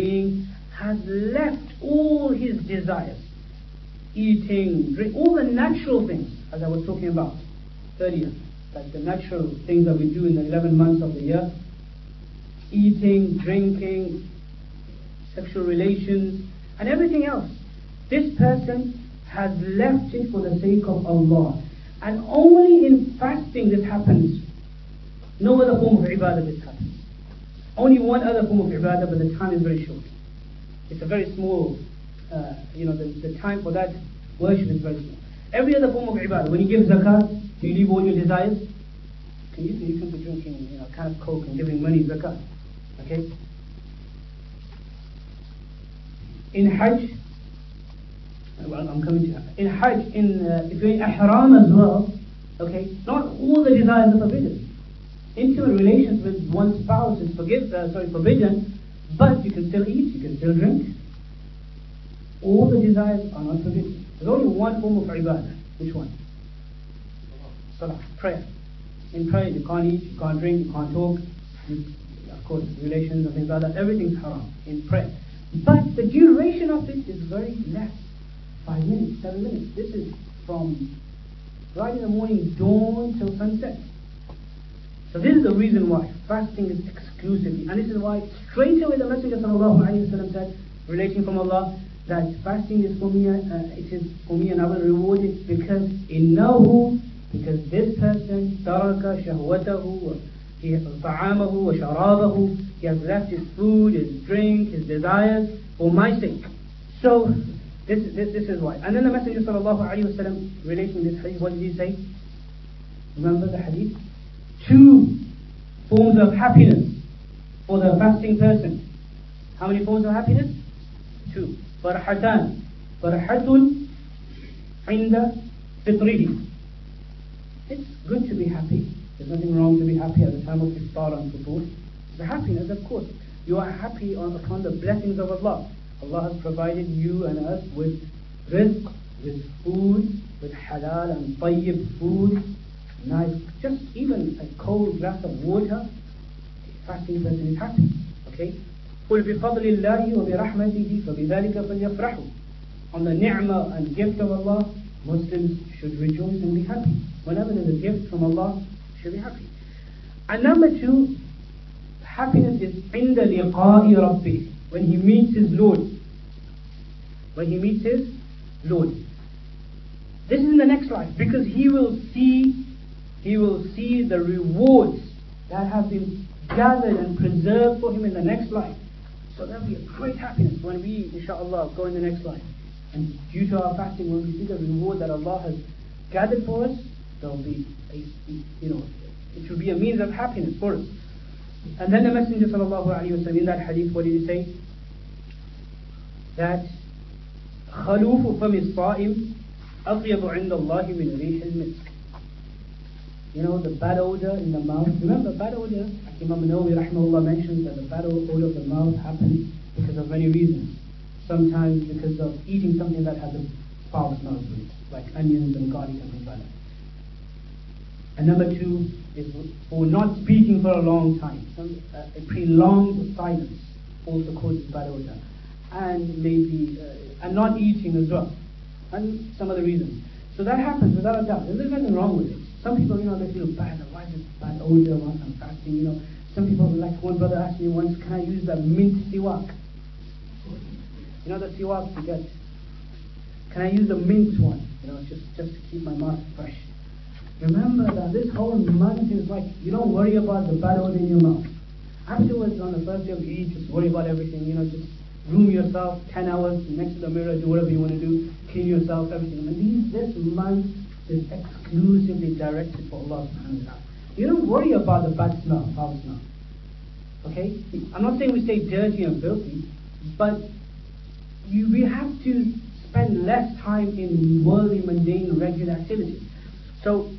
being has left all his desires, eating, drink, all the natural things, as I was talking about earlier, like the natural things that we do in the 11 months of the year, eating, drinking, sexual relations, and everything else. This person has left it for the sake of Allah. And only in fasting this happens. No other form of ibadah this happens. Only one other form of ibadah, but the time is very short. It's a very small, uh, you know, the, the time for that worship is very small. Every other form of ibadah, when you give zakat, do you leave all your desires? Can you, you can be drinking, you know, a can of coke and giving money zakat. Okay? In Hajj, well, I'm coming to. In Hajj, in uh, if you're in Ihram as well, okay, not all the desires are forbidden. Intimate relations with one's spouse is forgive, uh, sorry, forbidden, but you can still eat, you can still drink. All the desires are not forbidden. There's only one form of ibadah. Which one? Salah, prayer. In prayer, you can't eat, you can't drink, you can't talk. You, of course, relations and things like that. Everything's haram in prayer. But the duration of it is very less. Five minutes, seven minutes. This is from right in the morning, dawn till sunset. So this is the reason why fasting is exclusively, and this is why straight away the Messenger ﷺ said, relating from Allah, that fasting is for me, uh, it is for me, and I will reward it because innahu, because this person taraka shahwatahu ta'amahu wa sharabahu, he has left his food, his drink, his desires for my sake. So this, this, this is why. And then the Messenger ﷺ relating this hadith, what did he say? Remember the hadith? two forms of happiness for the fasting person. How many forms of happiness? Two. Farhatan. Farhatun inda fitrihi. It's good to be happy. There's nothing wrong to be happy at the time of iftar and suhoor. The happiness, of course. You are happy on upon the blessings of Allah. Allah has provided you and us with rizq, with food, with halal and tayyib food, nice, just even a cold glass of water, fasting person is happy. Okay? قل بفضل الله وبرحمته فبذلك فليفرحوا. On the ni'mah and gift of Allah, Muslims should rejoice and be happy. Whenever there's a gift from Allah, should be happy. And number two, happiness is عند لقاء ربه. When he meets his Lord. When he meets his Lord. This is in the next life because he will see he will see the rewards that have been gathered and preserved for him in the next life. So there'll be a great happiness when we, inshallah, go in the next life. And due to our fasting, when we see the reward that Allah has gathered for us, there'll be, a, you know, it will be a means of happiness for us. And then the Messenger sallallahu alayhi wa in that hadith, what did he say? That خلوف فم الصائم أطيب عند الله من ريح المسك you know, the bad odor in the mouth. Remember, bad odor, Imam Nawawi rahmahullah mentions that the bad odor of the mouth happens because of many reasons. Sometimes because of eating something that has a foul smell to it, like onions and garlic and things like. And number two is for not speaking for a long time. Some, uh, a prolonged silence also causes bad odor. And maybe, uh, and not eating as well. And some other reasons. So that happens without a doubt. There's nothing wrong with it. Some people, you know, they feel bad. Why is it bad odor once I'm fasting? You know, some people, like one brother asked me once, can I use the mint siwak? You know the siwak you get? Can I use the mint one? You know, just, just to keep my mouth fresh. Remember that this whole month is like, you don't worry about the bad odor in your mouth. Afterwards, on the first day of Eid, just worry about everything, you know, just groom yourself 10 hours next to the mirror, do whatever you want to do, clean yourself, everything. And these, this month is exclusively directed for Allah subhanahu wa ta'ala. You don't worry about the bad smell, foul smell. Okay? I'm not saying we stay dirty and filthy, but you, we have to spend less time in worldly, mundane, regular activities. So,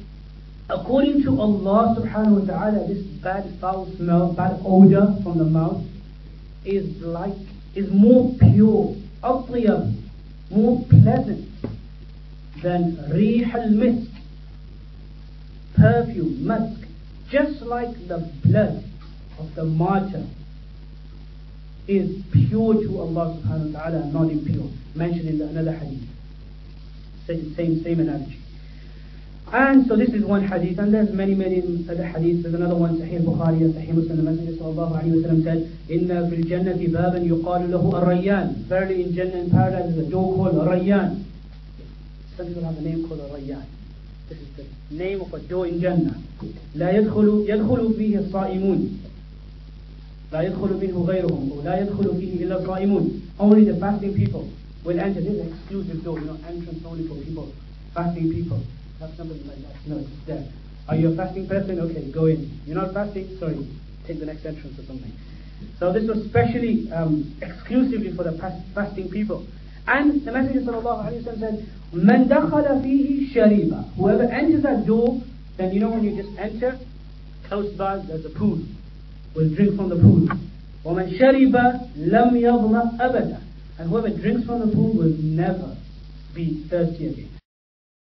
according to Allah subhanahu wa ta'ala, this bad foul smell, bad odor from the mouth is like, is more pure, uplier, more pleasant than rih al-misk, perfume, musk, just like the blood of the martyr is pure to Allah subhanahu wa ta'ala and not impure. Mentioned in another hadith. Same, same, same analogy. And so this is one hadith, and there's many, many other hadiths. There's another one, Sahih Bukhari and Sahih Muslim. The Messenger sallallahu alayhi wa sallam said, إِنَّ فِي الْجَنَّةِ بَابًا يُقَالُ لَهُ الرَّيَّانِ Verily in Jannah in paradise is a door called Rayyan. Some people have a name called Rayyan. This is the name of a door in Jannah. لا يدخل يدخل فيه الصائمون لا يدخل منه غيرهم or لا يدخل فيه إلا الصائمون Only the fasting people will enter. This is an exclusive door, you know, entrance only for people, fasting people. Have somebody like that. No, it's there. Are you a fasting person? Okay, go in. You're not fasting? Sorry, take the next entrance or something. So this was specially, um, exclusively for the fasting people. And the Messenger sallallahu said, "Man dakhala fihi shariba." Whoever enters that door, then you know when you just enter, close by there's a pool. Will drink from the pool. وَمَنْ شَرِبَ لَمْ يَظْمَأْ أَبَدًا And whoever drinks from the pool will never be thirsty again.